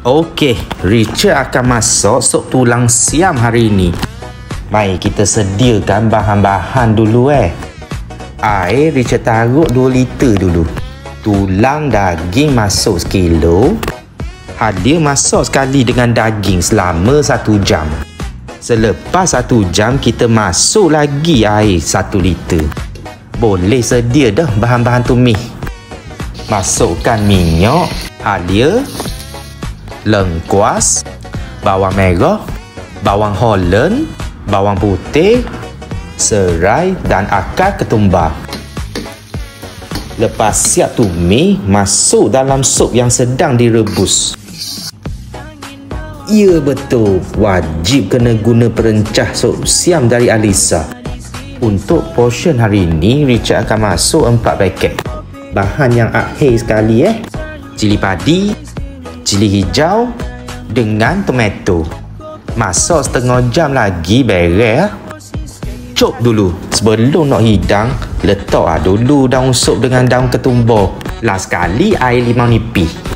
Okey, Richard akan masak sup tulang siam hari ini. Mari kita sediakan bahan-bahan dulu eh. Air Richard taruh 2 liter dulu. Tulang daging masuk sekilo. Hadia masak sekali dengan daging selama 1 jam. Selepas 1 jam kita masuk lagi air 1 liter. Boleh sedia dah bahan-bahan tumis. Masukkan minyak, halia, lengkuas, bawang merah, bawang holland, bawang putih, serai dan akar ketumbar. Lepas siap tumis, masuk dalam sup yang sedang direbus. Ya betul, wajib kena guna perencah sup siam dari Alisa. Untuk portion hari ini, Richard akan masuk 4 paket. Bahan yang akhir sekali eh. Cili padi, cili hijau dengan tomato. Masak setengah jam lagi beres. Cop dulu. Sebelum nak hidang, letak dulu daun sup dengan daun ketumbar. Last sekali air limau nipis.